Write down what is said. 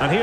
And here